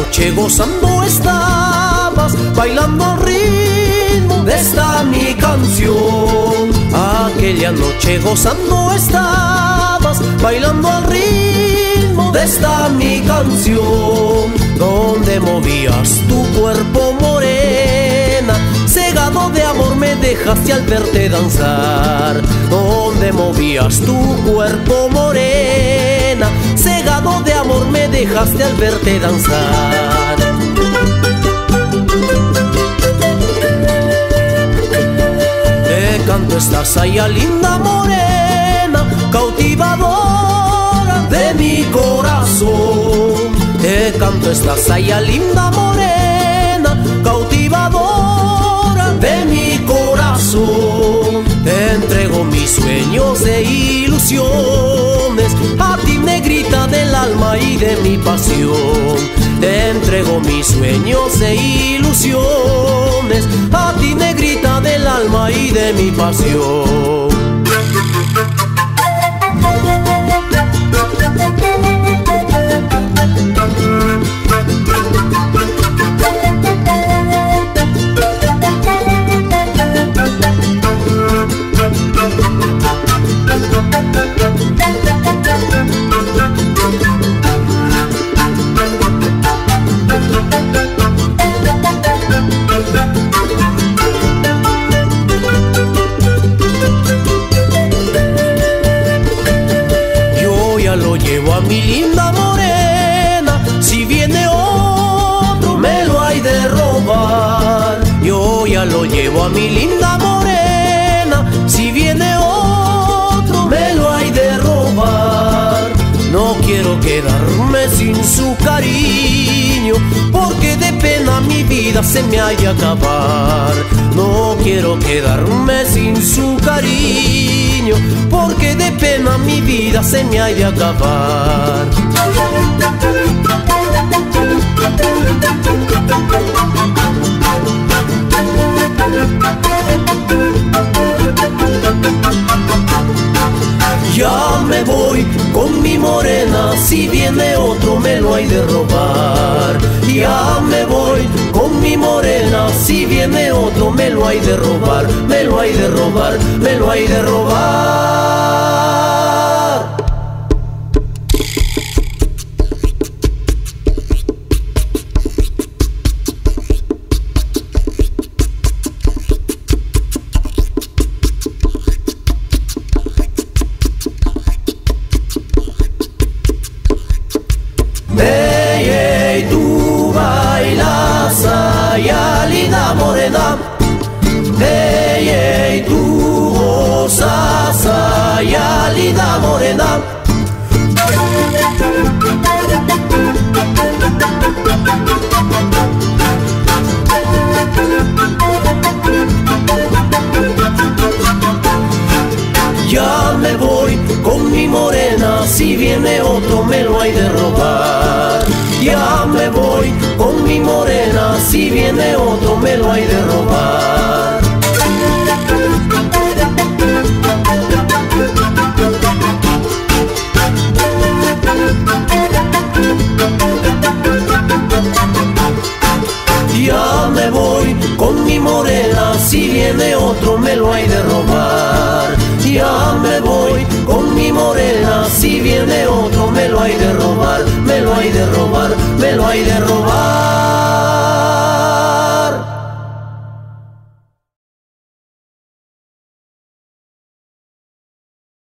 Noche gozando estabas, bailando al ritmo de esta mi canción. Aquella noche gozando estabas, bailando al ritmo de esta mi canción. Donde movías tu cuerpo morena, cegado de amor me dejaste al verte danzar. Donde movías tu cuerpo morena, cegado de amor dejaste al verte danzar. Te canto estás allá linda morena, cautivadora de mi corazón. Te canto estás allá linda morena, de mi pasión. Te entrego mis sueños e ilusiones a ti negrita del alma y de mi pasión. Mi linda morena, si viene otro me lo hay de robar. Yo ya lo llevo a mi linda morena, si viene otro me lo hay de robar. No quiero quedarme sin su cariño, vida se me ha de acabar. No quiero quedarme sin su cariño, porque de pena mi vida se me ha de acabar. Ya me voy con mi morena, si viene otro me lo hay de robar. Ya me voy mi morena, si viene otro me lo hay de robar, me lo hay de robar, me lo hay de robar. Me voy con mi morena, si viene otro me lo hay de robar. Ya me voy con mi morena, si viene otro me lo hay de robar. Ya me voy con mi morena, si viene otro me lo hay de robar. Voy con mi morena, si viene otro me lo hay de robar, me lo hay de robar, me lo hay de robar.